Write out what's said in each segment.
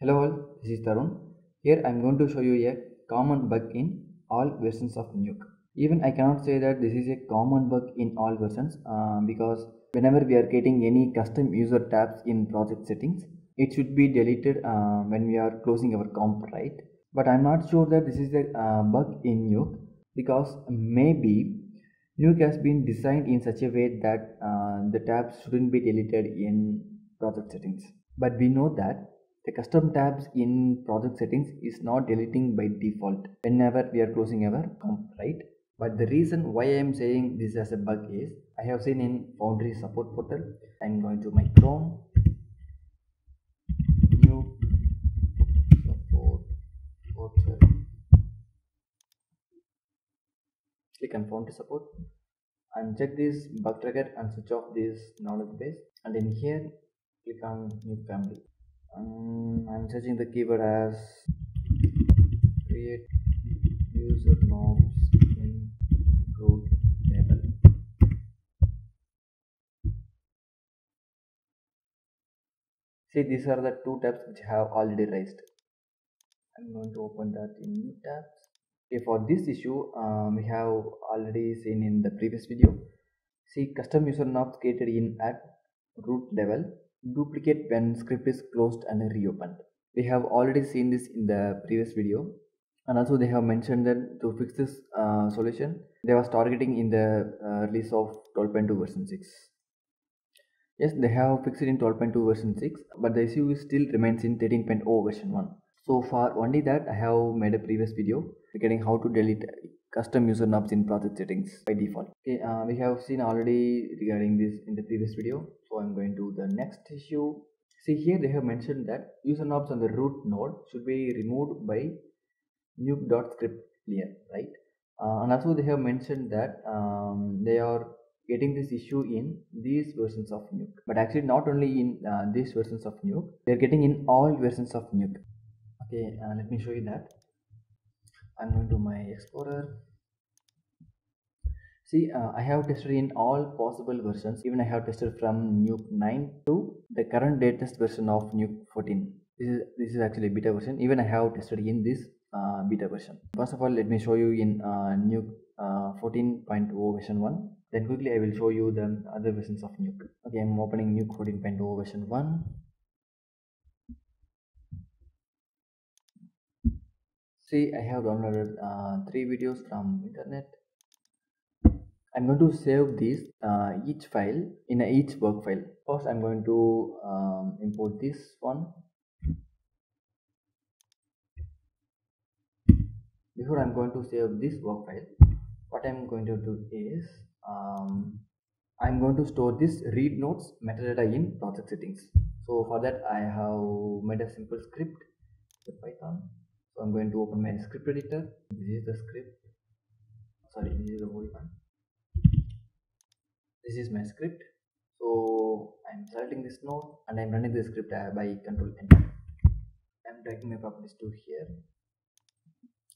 Hello all, this is Tharun. Here I am going to show you a common bug in all versions of Nuke. Even I cannot say that this is a common bug in all versions uh, because whenever we are getting any custom user tabs in project settings, it should be deleted uh, when we are closing our comp, right? But I'm not sure that this is a uh, bug in Nuke because maybe Nuke has been designed in such a way that uh, the tabs shouldn't be deleted in project settings. But we know that the custom tabs in project settings is not deleting by default whenever we are closing our comp, right? But the reason why I am saying this as a bug is I have seen in Foundry support portal. I'm going to my Chrome, new support portal. Click on Foundry support and check this bug tracker and switch off this knowledge base. And in here, click on new family I'm searching the keyboard as create user knobs in root level. See, these are the two tabs which I have already raised. I'm going to open that in new tabs. Okay, for this issue, um, we have already seen in the previous video. See, custom user knobs created in at root level duplicate when script is closed and reopened. We have already seen this in the previous video and also they have mentioned that to fix this uh, solution they was targeting in the uh, release of 12.2 version 6. Yes, they have fixed it in 12.2 version 6 but the issue still remains in 13.0 version 1. So for only that I have made a previous video regarding how to delete custom user knobs in project settings by default. Okay, uh, we have seen already regarding this in the previous video. So I'm going to the next issue. See here they have mentioned that user knobs on the root node should be removed by nuke.script clear, right? Uh, and also they have mentioned that um, they are getting this issue in these versions of nuke. But actually not only in uh, these versions of nuke they are getting in all versions of nuke. Okay uh, let me show you that. I'm going to my explorer see uh, I have tested in all possible versions. Even I have tested from nuke 9 to the current latest version of nuke 14 this is this is actually beta version. Even I have tested in this uh, beta version. First of all let me show you in uh, nuke 14.0 version 1 then quickly I will show you the other versions of nuke. Okay I'm opening nuke 14.0 version 1 see I have downloaded uh, three videos from internet I'm going to save this uh, each file in each work file. First I'm going to um, import this one. Before I'm going to save this work file what I'm going to do is um, I'm going to store this read nodes metadata in project settings. So for that I have made a simple script with Python. So I'm going to open my script editor. This is the script. Sorry this is the whole one this is my script. So I'm selecting this node and I'm running the script by control enter I'm dragging my properties to here.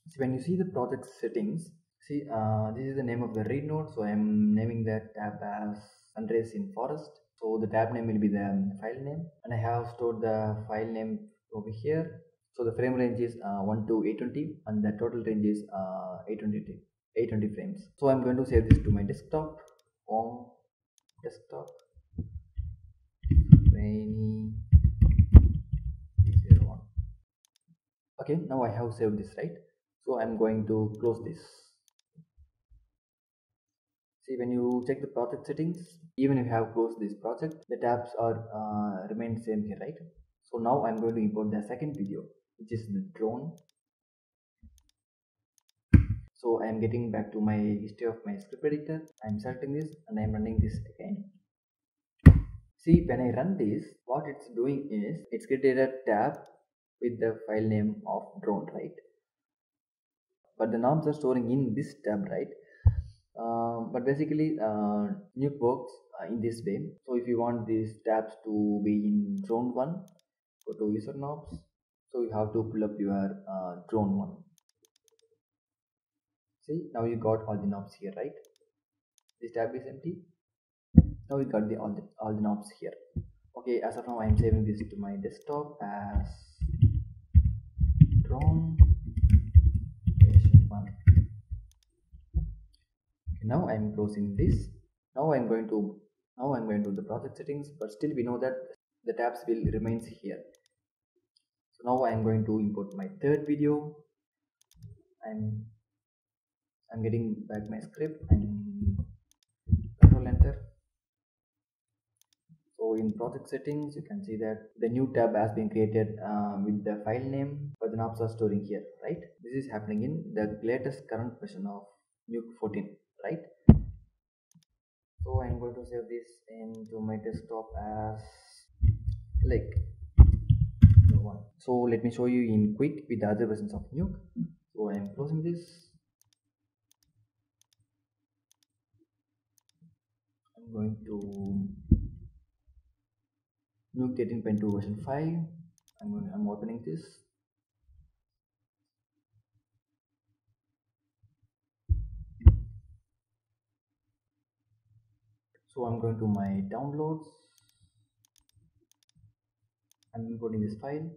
So when you see the project settings see uh, this is the name of the read node so I'm naming that tab as Andres in forest. So the tab name will be the file name. And I have stored the file name over here. So the frame range is uh, 1 to 820 and the total range is uh, 820 820 frames. So i'm going to save this to my desktop. Home desktop. Rainy 01 okay now i have saved this right? So i'm going to close this. See when you check the project settings even if you have closed this project the tabs are uh, remain same here right? So now i'm going to import the second video which is the drone so i am getting back to my history of my script editor. I'm selecting this and i'm running this again. See when i run this what it's doing is it's created a tab with the file name of drone right? But the knobs are storing in this tab right? Uh, but basically uh, nuke works uh, in this way. So if you want these tabs to be in drone 1 go to user knobs so you have to pull up your uh, drone one see now you got all the knobs here right? This tab is empty. Now we got the all the all the knobs here. Okay as of now i am saving this to my desktop as 1 okay, now i'm closing this. Now i'm going to now i'm going to the project settings but still we know that the tabs will remains here. So now i'm going to import my third video. I'm i'm getting back my script and control enter. So in project settings you can see that the new tab has been created uh, with the file name but the knobs are storing here right? This is happening in the latest current version of nuke 14 right? So i'm going to save this into my desktop as like one. So let me show you in quick with the other versions of nuke. So i am closing this i'm going to nuke 13.2 version 5 i'm going, i'm opening this. So i'm going to my downloads. I'm importing this file.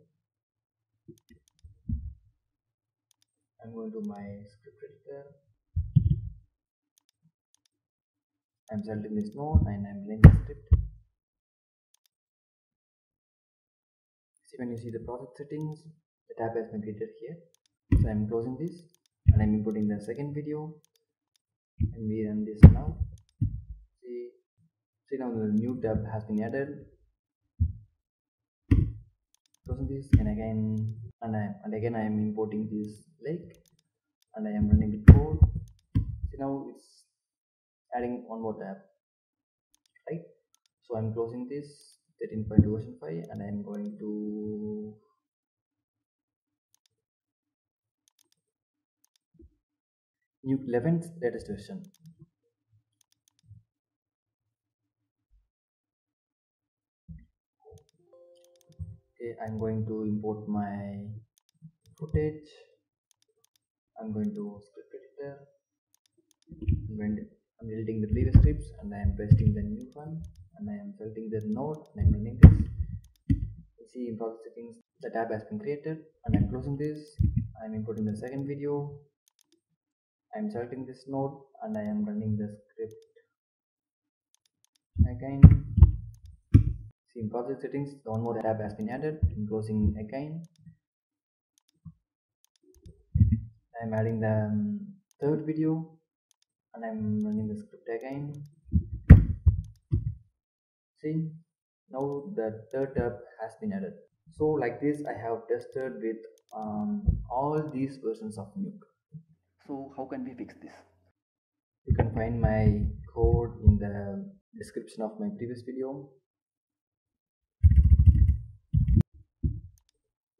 I'm going to my script editor i'm selecting this node and i'm running the script see when you see the project settings the tab has been created here. So i'm closing this and i'm importing the second video. And we run this now. See see now the new tab has been added. Closing this and again and I and again I am importing this lake. And I am running the code. See now it's adding one more tab right? So I'm closing this 13.2 version 5 and I'm going to new 11th latest version. Okay i'm going to import my footage. I'm going to script editor. I'm deleting the previous scripts and i am pasting the new one and i am selecting the node and i'm running this you see in project settings the tab has been created and i'm closing this. I'm importing the second video. I'm selecting this node and i am running the script. Again. See in project settings, one more tab has been added. I'm closing again. I'm adding the um, third video and I'm running the script again. See, now the third tab has been added. So like this, I have tested with um, all these versions of Nuke. So how can we fix this? You can find my code in the description of my previous video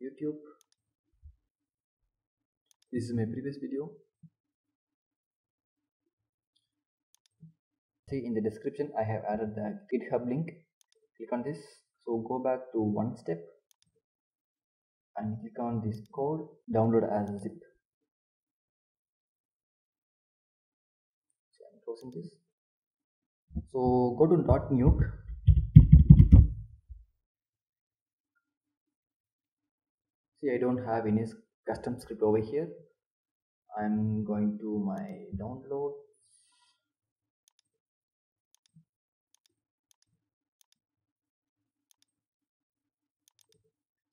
YouTube. This is my previous video. See in the description I have added the GitHub link. Click on this. So go back to one step and click on this code download as zip. So I'm closing this. So go to dot .nuke see I don't have any custom script over here I'm going to my download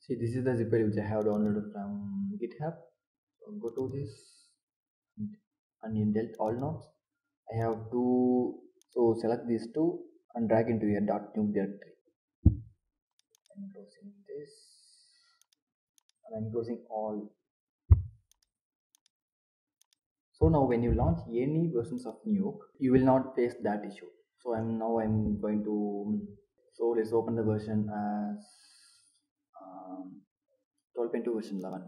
see this is the zip file which I have downloaded from github. So go to this and in delete all nodes I have to so select these two and drag into your dot .nuke directory. I'm closing this. And I'm closing all. So now when you launch any versions of nuke you will not face that issue. So i'm now i'm going to so let's open the version as um, 12.2 version 11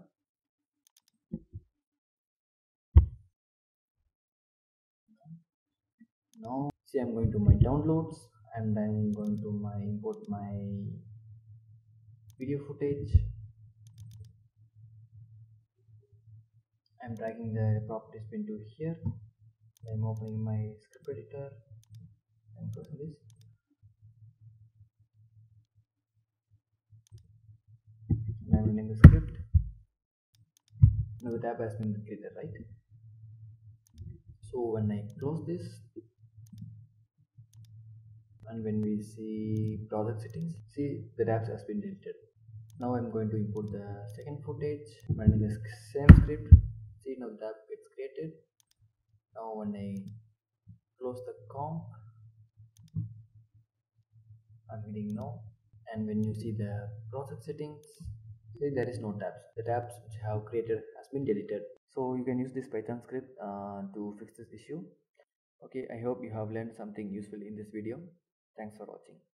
now see i'm going to my downloads and i'm going to my import my video footage I'm dragging the properties into here. I'm opening my script editor and closing this. And I'm running the script. now the tab has been created right? So when I close this and when we see project settings see the tabs has been deleted. Now I'm going to import the second footage running the same script see now the tab gets created. Now when I close the comp I'm hitting no and when you see the project settings see there is no tabs. The tabs which have created has been deleted. So you can use this python script uh, to fix this issue. Okay i hope you have learned something useful in this video. Thanks for watching